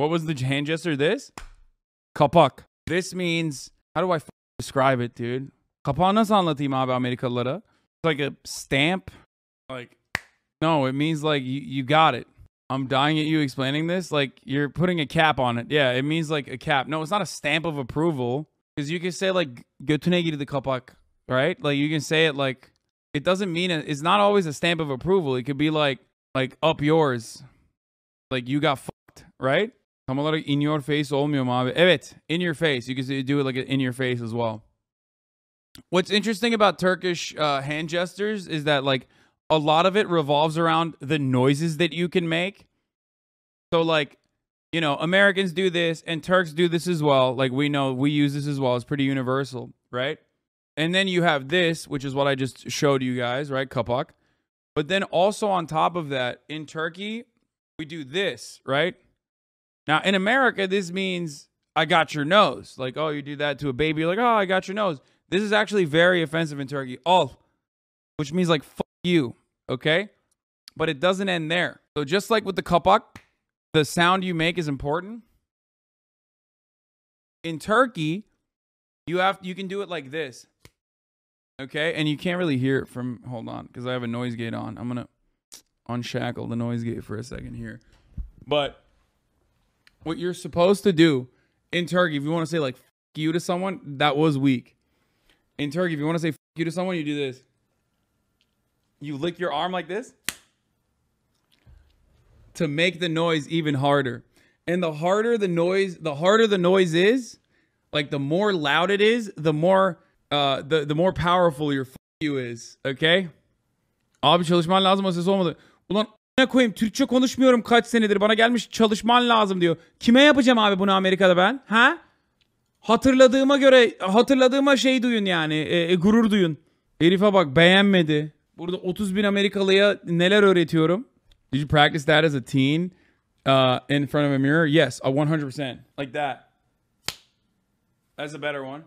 What was the hand gesture? This? Kapak. This means, how do I describe it, dude? Kapağı nasıl anlatayım Amerikalılara? It's like a stamp. Like, no, it means like you, you got it. I'm dying at you explaining this. Like, you're putting a cap on it. Yeah, it means like a cap. No, it's not a stamp of approval. Because you can say like, götüne the kapak, right? Like, you can say it like, it doesn't mean it. It's not always a stamp of approval. It could be like, like up yours. Like, you got fucked, right? Tam olarak in your face olmuyor mu abi? Evet, in your face. You can do it like in your face as well. What's interesting about Turkish uh, hand gestures is that like a lot of it revolves around the noises that you can make. So like, you know, Americans do this and Turks do this as well. Like we know we use this as well. It's pretty universal, right? And then you have this, which is what I just showed you guys, right? Kapak. But then also on top of that, in Turkey, we do this, right? Now in America, this means I got your nose. Like, oh, you do that to a baby, like, oh, I got your nose. This is actually very offensive in Turkey. Oh, which means like fuck you, okay? But it doesn't end there. So just like with the kapak, the sound you make is important. In Turkey, you have you can do it like this. Okay? And you can't really hear it from hold on, because I have a noise gate on. I'm gonna unshackle the noise gate for a second here. But what you're supposed to do in Turkey, if you want to say like fuck you to someone, that was weak. In Turkey, if you want to say fuck you to someone, you do this. You lick your arm like this to make the noise even harder. And the harder the noise, the harder the noise is, like the more loud it is, the more uh the the more powerful your fuck you is. Okay? Abi çalışman lazım olmadı. Koyayım Türkçe konuşmuyorum kaç senedir bana gelmiş çalışman lazım diyor. Kime yapacağım abi bunu Amerika'da ben? Ha? Hatırladığıma göre hatırladığıma şey duyun yani e, e, gurur duyun. Herife bak beğenmedi. Burada 30 bin Amerikalıya neler öğretiyorum. Did you practice that as a teen uh, in front of a mirror? Yes, a 100%. Like that. That's a better one.